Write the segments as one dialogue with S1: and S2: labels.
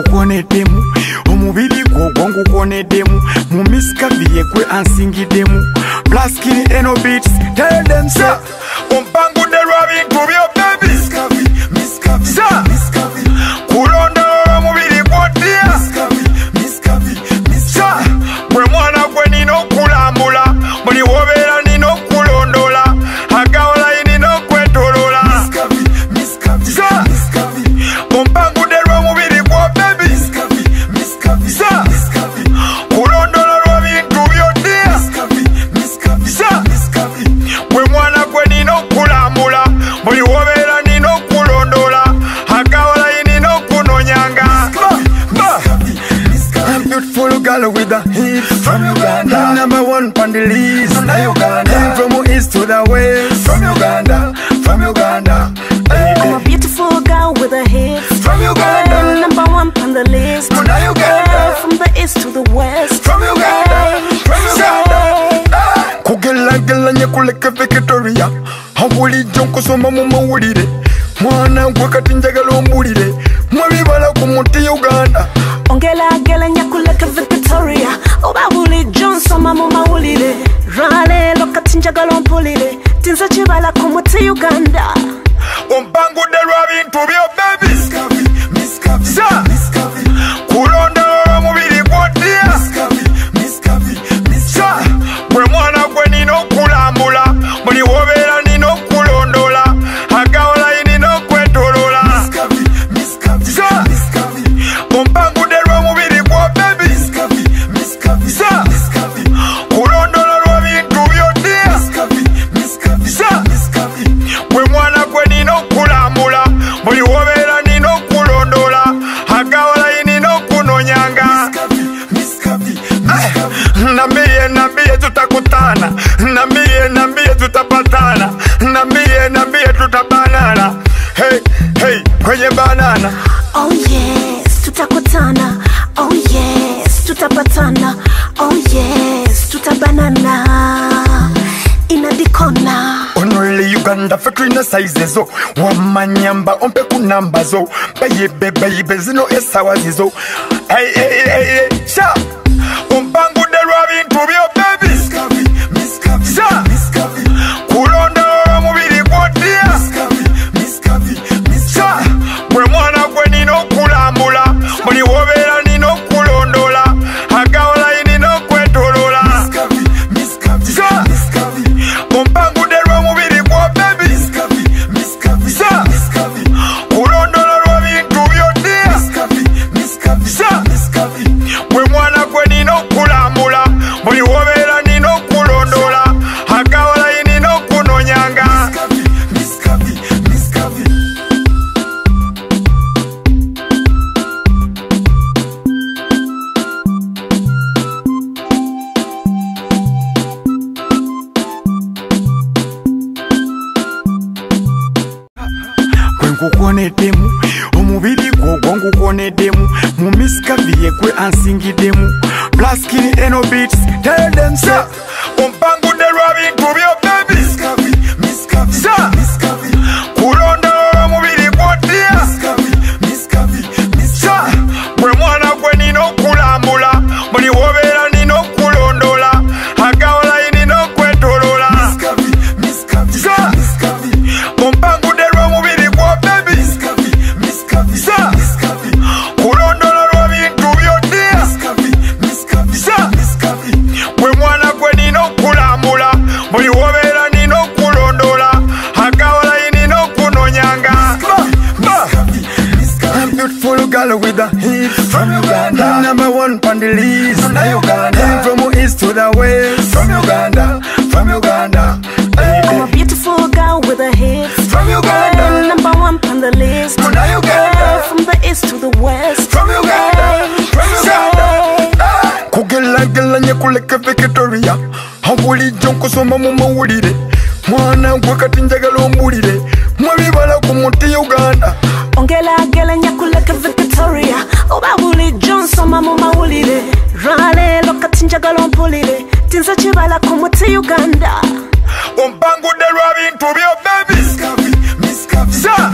S1: nkukoneddemu omubiri gwo gwo ngukoneddemu mu misikavi yegwe ansingiddemu plaskiri eno beats tell them say ompangudde lwa bintu byo baby. Sa. The list. From Uganda. From the
S2: east to the west.
S1: From Uganda. From Uganda.
S2: hey.
S1: kugelagela kuleka victoria bulijjo nkusoma mu mawulire mwana gwe kati njagala
S2: oh yes tutabanana. Inadikona
S1: onole uganda fe tulina saize zo. Wamanyamba ompe kunamba zo. Bayibe bayibe zino hey, hey, sha. Ompangudde lwa bintu byo ngukoneddemu omubiri gwo gwo ngukoneddemu mu miskavi ye gwe ansingiddemu plaskiri enobits tell them so to the west from Uganda. From Uganda. Hey,
S2: I'm a beautiful girl with a hips.
S1: From Uganda.
S2: Hey, number one on the list.
S1: From Uganda.
S2: Hey, from the east to the west.
S1: From Uganda.
S2: Hey,
S1: From Uganda.
S2: hey.
S1: kugelagela kuleka victoria bulijjo nkusoma mu mawulire mwana gwe kati njagala ombulire mwebibala ku muti uganda
S2: ongelagelanya kuleka victoria oba bulijjo nsoma mu mawulire lwaleero kati njagala ompulire tinze kibala ku muti uganda.
S1: Ompangudde lwa bintu byo bebi Sa.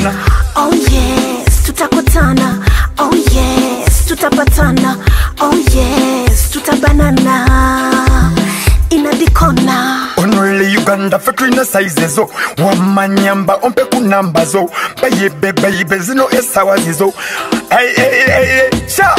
S1: Kwenye
S2: Oh yes, tutakutana. Oh yes, tutapatana. Oh yes, tutabanana. Inadikona.
S1: onole uganda fetuina saizezo wamanyamba ompe ku namba zo bayibe bayibe zino esawa zizo Hey, hey, hey, hey, sha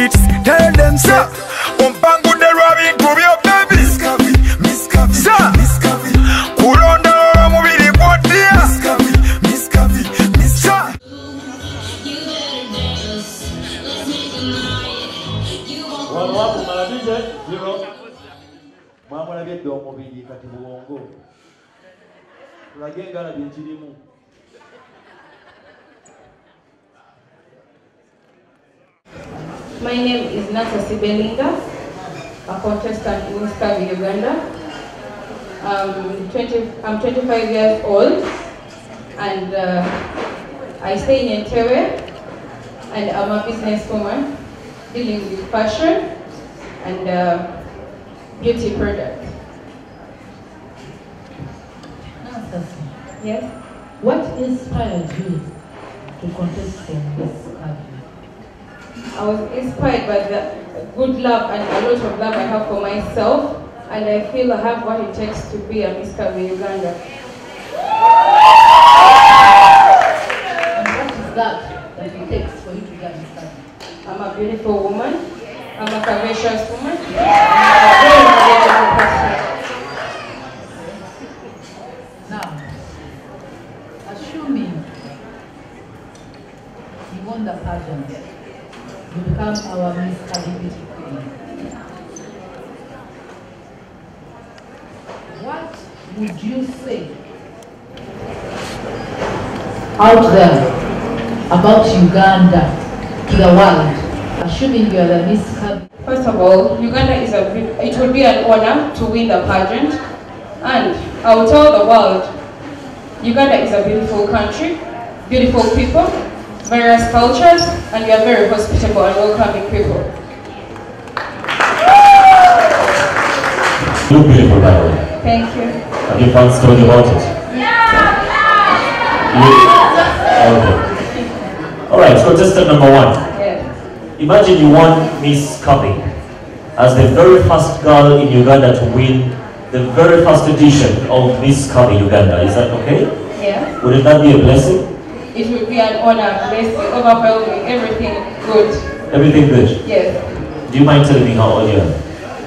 S1: blaskini enobits tendense ompangudde lwa bintu byo bebi Sha! kulondoola omubiri gwotya Sha!
S3: wano wakumala bize zero. Mwamulabye dde omubiri kati buwongo tulage engalabi ekirimu
S4: My name is Natasi Belinga, a contestant in Miss Curvy, Uganda. Um, 20, I'm 25 years old and uh, I stay in Entebbe and I'm a businesswoman dealing with fashion and uh, beauty products. Yes.
S5: what inspired you to contest in this?
S4: I was inspired by the good love and a lot of love I have for myself and I feel I have what it takes to be a Miss Curvy, Uganda.
S5: And what is that that it takes for you to be a Miss Country?
S4: I'm a beautiful woman. I'm a courageous woman. I'm a very knowledgeable person.
S5: Now, assuming you won the pageant, become our Miss Queen. What would you say out there about Uganda to the world, assuming you are the Miss
S4: First of all, Uganda is a it will be an honor to win the pageant, and I will tell the world, Uganda is a beautiful country, beautiful people, various cultures, and we are very hospitable and welcoming people.
S6: You look beautiful, by the way.
S4: Thank you.
S6: Have you fun story about it? You, okay. All right. So, Contestant number one.
S4: Yes.
S6: Imagine you won Miss Curvy as the very first girl in Uganda to win the very first edition of Miss Curvy Uganda. Is that okay?
S4: Yeah.
S6: Wouldn't that be a blessing?
S4: It will be an honor, blessing, overwhelming, everything good.
S6: Everything good.
S4: Yes.
S6: Do you mind telling me how old you are?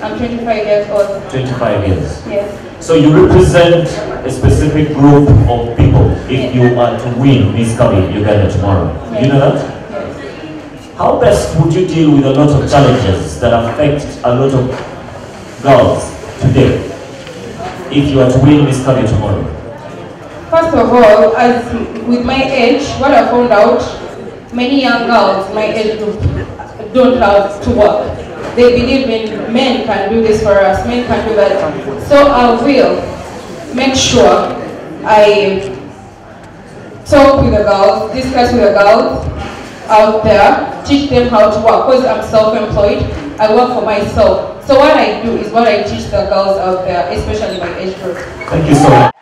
S4: I'm 25 years old.
S6: 25 years.
S4: Yes.
S6: So you represent a specific group of people if you are to win Miss Curvy Uganda tomorrow. You know that? How best would you deal with a lot of challenges that affect a lot of girls today if you are to win Miss Curvy tomorrow?
S4: First of all, as with my age, what I found out, many young girls my age group don't love to work. They believe in men can do this for us, men can do that. So I will make sure I talk with the girls, discuss with the girls out there, teach them how to work. Because I'm self-employed, I work for myself. So what I do is what I teach the girls out there, especially my age group.
S6: Thank you so much.